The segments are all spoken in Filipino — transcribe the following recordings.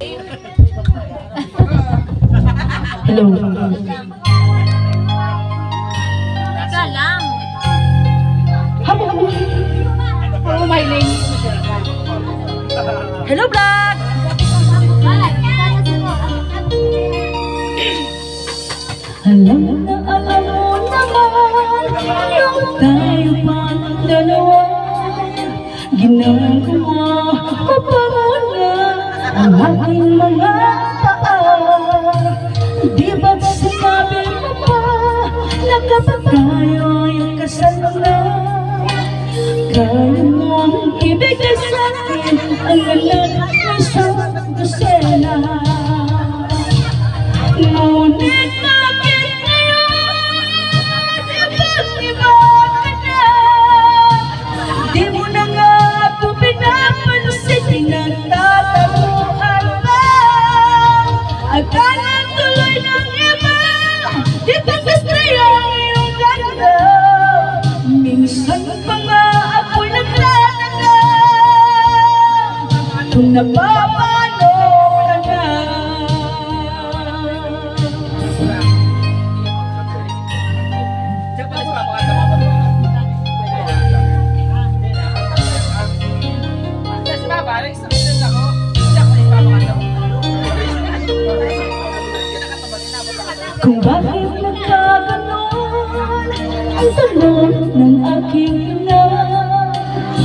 Hello. Teka lang. Habo, Mylene. Hello, vlog! Alam na alam mo naman Nung tayo pang dalawa Ginagawa ko pa muna Ang aking mga paa Di ba sinabi mo pa Na kapag tayo ay kasal na Kaya mong ibigay sa akin Ang Kung napapano ka. Na Kung bakit nagkaganon Ang tanong ng aking ina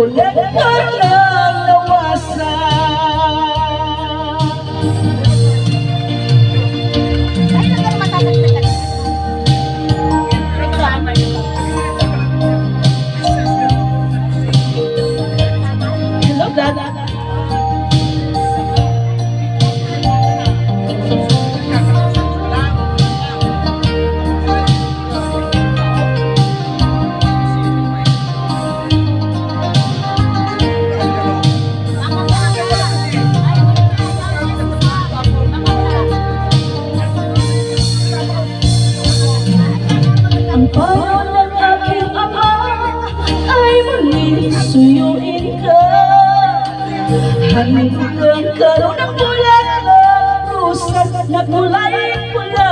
con Payo ng aking ama ay muling suyuin ka. Hangin kang karoon ng bulaklak, rusas na kulay pula.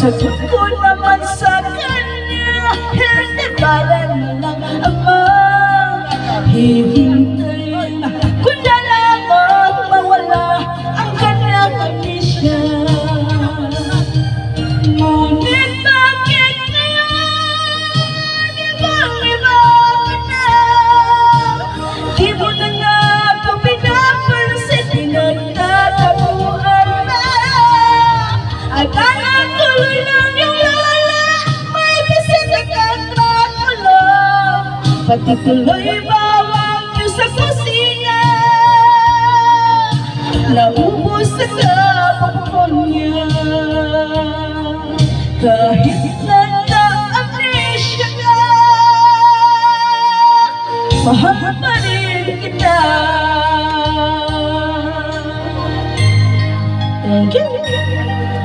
Sagot ko naman sa kanya, hindi balan ng ama. Hihintayin Pati tuloy bawang niyo sa kusina? Naubos sa kapapon niya. Kahit nagka-amnesia ka Mahal pa rin kita. Thank you